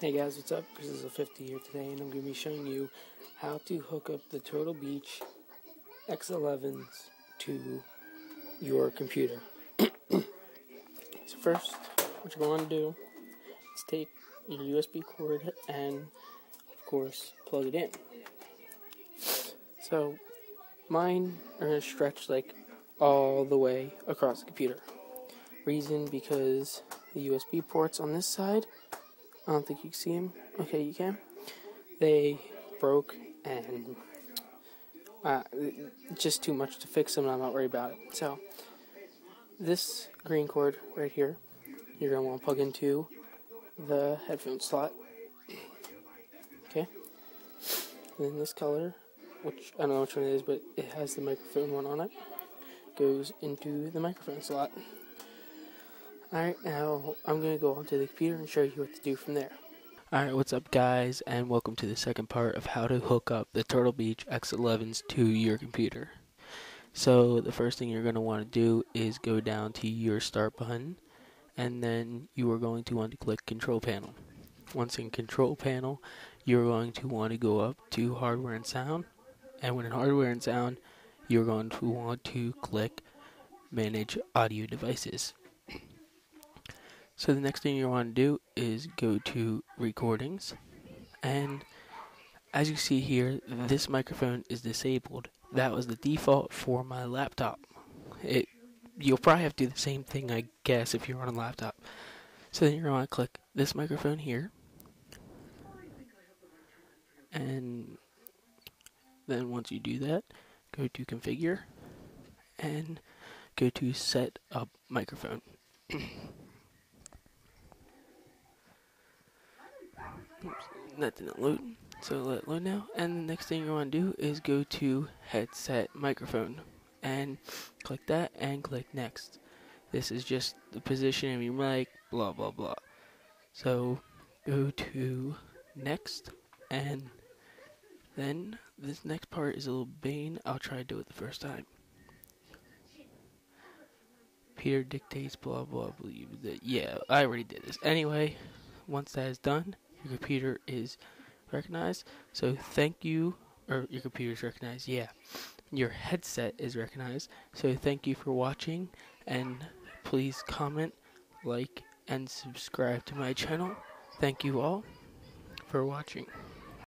Hey guys, what's up? This is a 50 here today, and I'm going to be showing you how to hook up the Turtle Beach X11s to your computer. so first, what you're going to do is take your USB cord and, of course, plug it in. So, mine are stretched like all the way across the computer. Reason because the USB ports on this side I don't think you can see them. Okay, you can. They broke and uh, just too much to fix them. I'm not worried about it. So this green cord right here, you're gonna want to plug into the headphone slot. Okay. And then this color, which I don't know which one it is, but it has the microphone one on it, goes into the microphone slot. Alright, now I'm going to go onto the computer and show you what to do from there. Alright, what's up guys, and welcome to the second part of how to hook up the Turtle Beach X11s to your computer. So, the first thing you're going to want to do is go down to your start button, and then you are going to want to click control panel. Once in control panel, you're going to want to go up to hardware and sound, and when in hardware and sound, you're going to want to click manage audio devices. So the next thing you want to do is go to recordings and as you see here this microphone is disabled. That was the default for my laptop. It you'll probably have to do the same thing I guess if you're on a laptop. So then you're going to click this microphone here and then once you do that go to configure and go to set up microphone. Oops, that didn't load. So let it load now. And the next thing you want to do is go to headset microphone and click that and click next. This is just the position of your mic, blah blah blah. So go to next and then this next part is a little bane. I'll try to do it the first time. Peter dictates blah blah blah. Yeah, I already did this. Anyway, once that is done, your computer is recognized. So thank you, or your computer is recognized, yeah. Your headset is recognized. So thank you for watching, and please comment, like, and subscribe to my channel. Thank you all for watching.